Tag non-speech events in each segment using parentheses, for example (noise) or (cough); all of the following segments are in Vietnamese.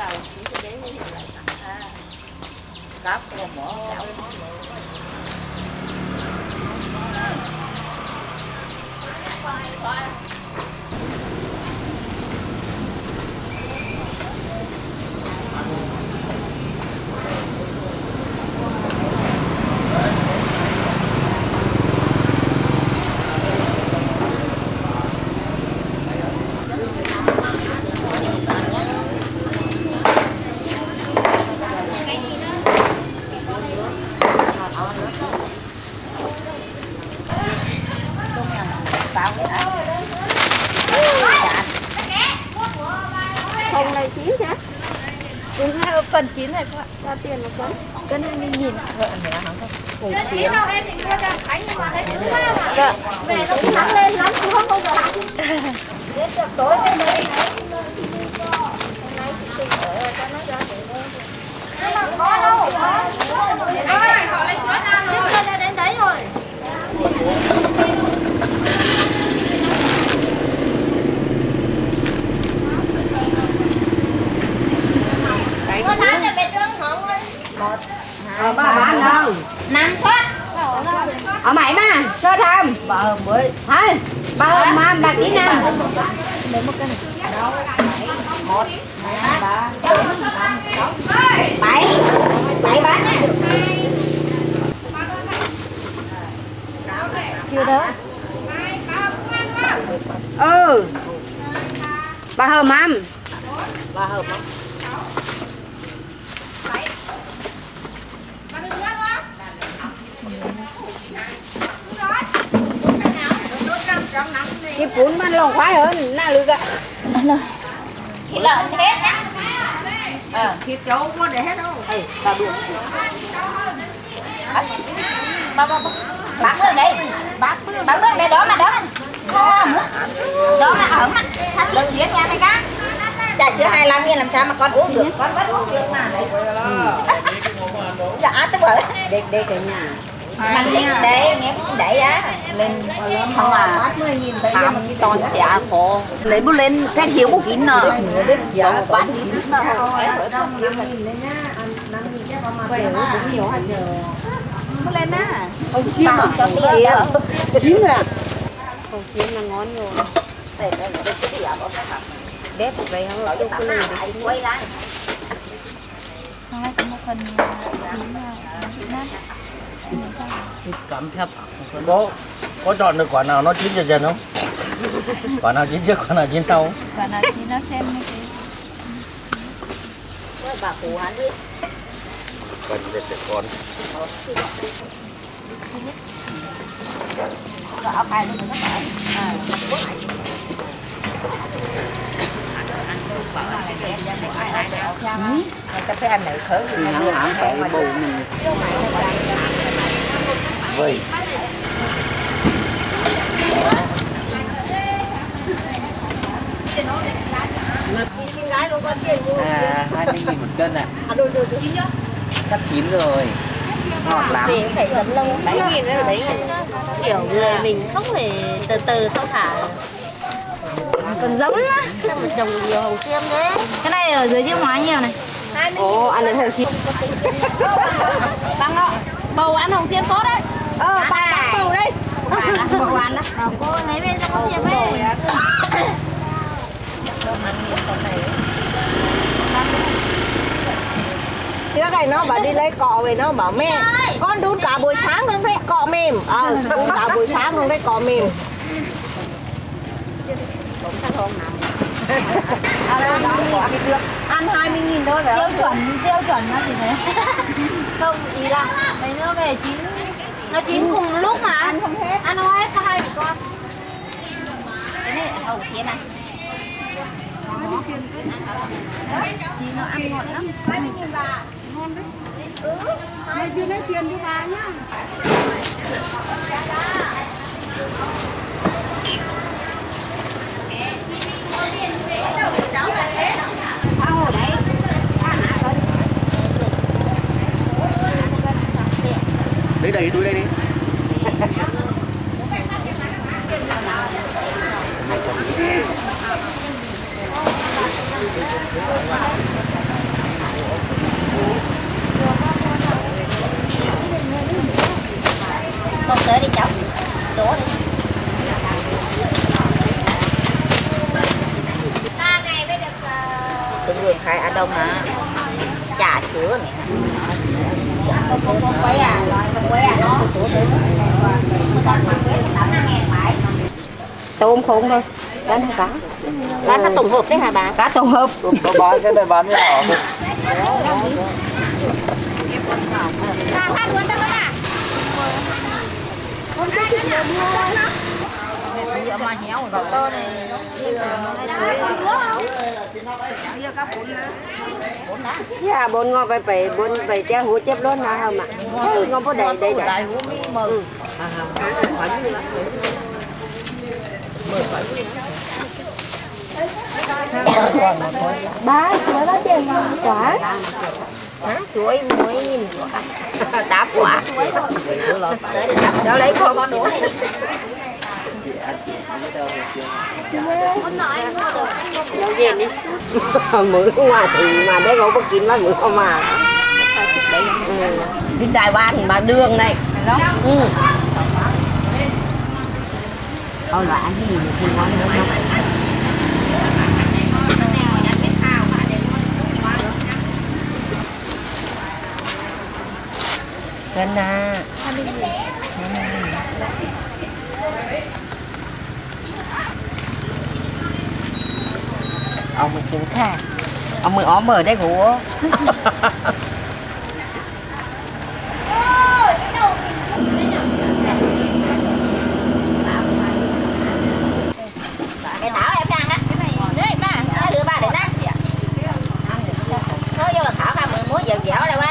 vào chỉ cho bé như lại tặng ha cáp con bỏ chảo Bye cái áo Không này chín chứ đúng hai phần chín này các bạn Ra tiền một cân cân này mình nhìn vợ mẹ hả không Cùng xiên Dạ. Về nó cũng nắng lên lắm Không không có lạnh Đến được tối lên đây Hôm nay chị tìm ở cho nó ra để đây Nhưng mà có đâu có Trước lên đến đấy rồi Có tháng này về trương họ ơi Ờ, bà bán đâu? Năm thoát Ở mày mà, cho tham. bà hầm mới Thôi, bà ơi, mà bà tí năm. Bảy, bảy bán nha. chưa đó Ừ. Bà hờ mắm. bà hầm không Cái cuốn mà lòng khoái hơn, na lư gạ. Thịt lợn hết á à. Thịt cháu có để hết đâu. Ê, bà đuổi. Bà bà bà Bác. Lên đây. Bác Bác lên đây đó mà đó mà. Đó mà. Ở mà. Thắt lợn chuyến nha này cá Chả chứa 25 nghìn làm sao mà con uống được. Con vẫn uống được mà đấy. (laughs) Dạ tức bởi Để, để cái nhà. Mà lấy đấy nghe cũng đấy á. Lên không à. tham toàn chả khổ. Lấy bút lên cái chiếu một kín nè dạ bán đi mà không em ở đâu bút lên á. Ông chiên mà. cho tiền đó Chín à? Ông chiên là ngon rồi. để đây là cái gì à bỏ cái mặt. Bếp về không lỡ cho cô lùi Hãy quay lại cảm thép có có chọn được quả nào nó chín dần dần không? Quả nào chín trước quả nào chín sau? Quả nào thì nó xem như thế. Bà cụ hắn đi. Cần để để con. Rồi áo khai luôn rồi nó phải à cái cái anh này khởi gì hãng hãng phải bầu mình vậy à hai mươi nghìn một cân ạ. Sắp chín rồi. Ngọt lắm. Cũng phải dấm lâu Bảy nghìn đấy đấy Kiểu người mình không phải từ từ không thả Còn giống á Sao mà trồng nhiều hồng xiêm thế? Cái này ở dưới chiếc hóa nhiều này. Ồ, ăn được hồng chiên. Băng đó Bầu ăn hồng xiêm tốt đấy Ờ, bà bán bầu đây. Bầu ăn đó cô lấy về cho con Diệp ấy Trước này. Nó bảo đi lấy cọ về nó bảo mẹ con đun cả buổi sáng không thấy cọ mềm. Ờ đun cả buổi sáng không thấy cọ mềm. Ăn 20 nghìn thôi phải Tiêu không? chuẩn, tiêu chuẩn nó chỉ thế. (laughs) Không, ý là mấy nữa về chín Nó chín cùng lúc mà Ăn không hết. Ăn không hết, có hai con. Cái này hồng xiêm à Chín nó ăn ngọt lắm. Lấy đầy túi đây đi. người (laughs) khai ăn đông mà chả chứa này không không không quấy à không quấy à nó người ta mà quấy thì tám năm ngàn phải tôm khôn thôi bán cá cá nó tổng hợp đấy hả bà cá tổng hợp có bán cái này bán như nào à. mà héo rồi to này dạ bốn ngon phải phải bốn phải treo hú chép luôn nào không ạ Ừ, ngon có đầy đầy đầy hú mừng ba chuối bao tiền quả chuối muối nhìn tám quả đó lấy cô con đũa này đâu gì đi mượn ngoài thì mà đấy không có kín mà mượn không mà đi đài ban thì mà đường này ừ. Ôi loại ăn cái gì được không ngon nữa không? Cân à Ông mình chú tha. Ông mình ốm ở đây của (laughs) cái thảo em ăn á đấy ba nó đưa ba để nát nó vô là thảo ra mười muối dẻo dẻo đây ba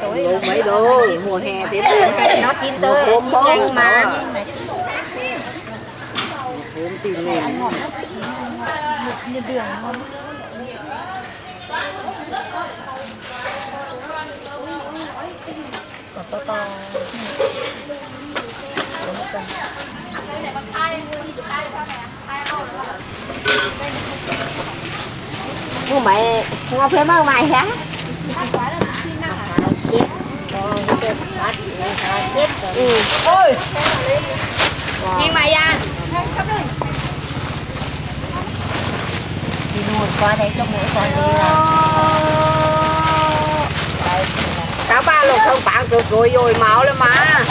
Đủ mấy đô Mùa hè thế này Nó chín tới. Nhanh mà Hôm tìm nghề mua mày ngon phê mơ mày hả ừ ôi Nhưng mà ya Đi luôn qua đây cho mỗi con đi Cá ba lục không bạn cực rồi rồi máu lên mà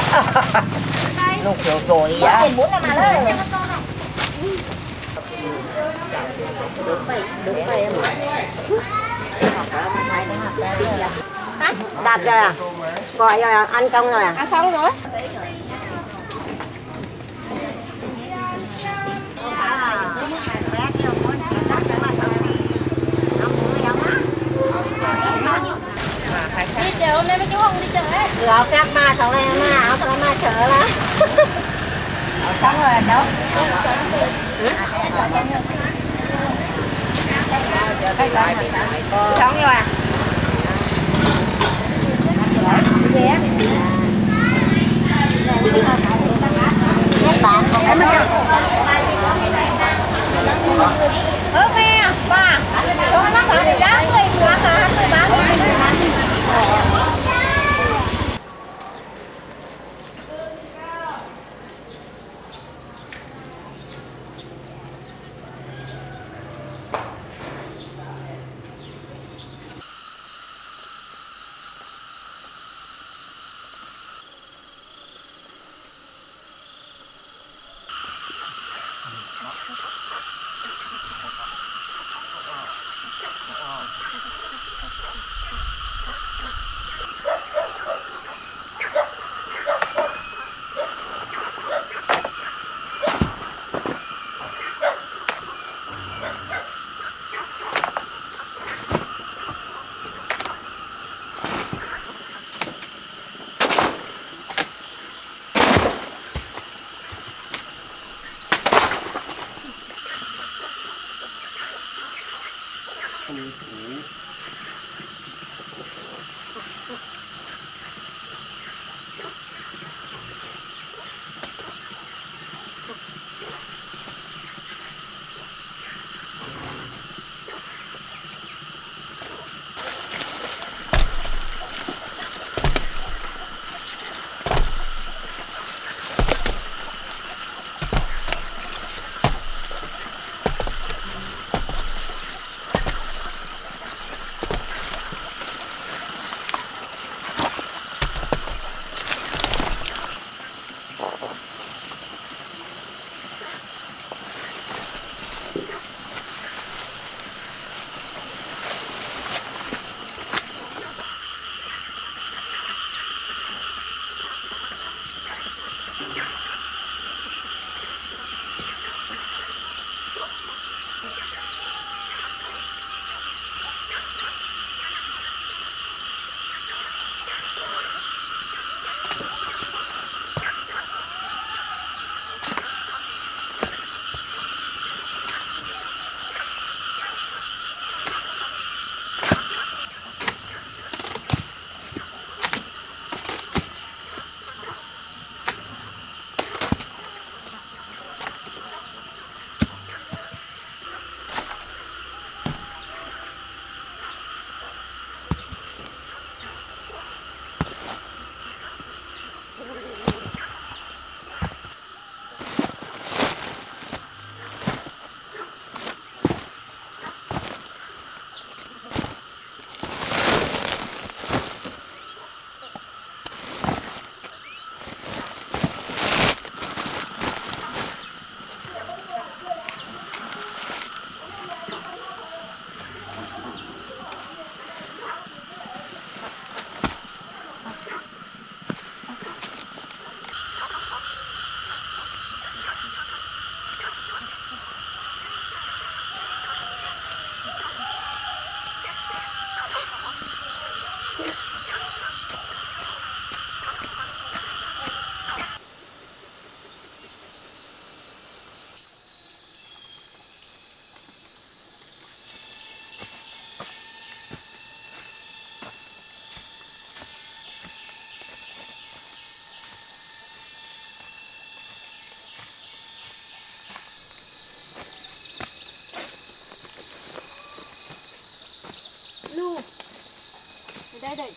lục rồi rồi á muốn là mà đặt rồi à? Gọi rồi à? ăn xong rồi à? Ăn xong rồi. Đi chợ hôm nay mấy chú không đi chợ ấy. Rồi các ma xong này ma áo xong ma chở đó Xong rồi đâu xong rồi à Ơ mẹ, bà. Cho nó phải để đá người hả?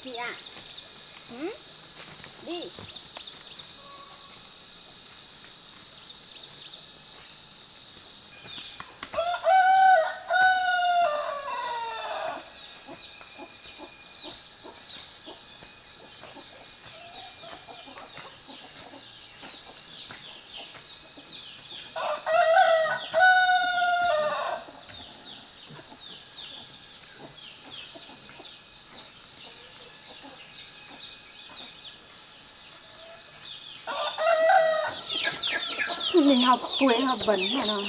Đây đợi chị ạ ừ? đi mình học cuối học vấn hả nào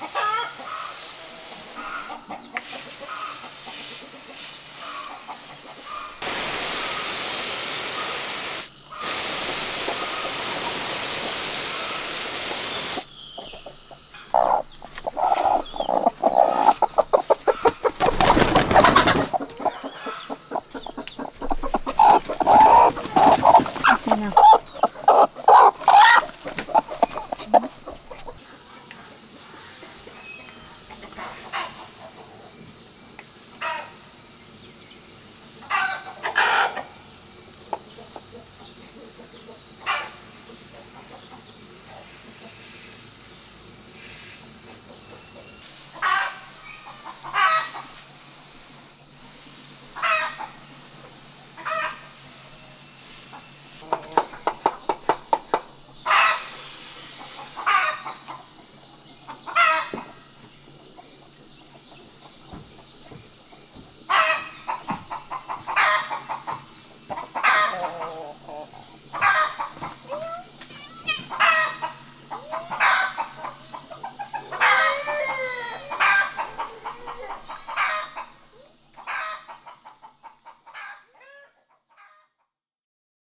Ha ha ha!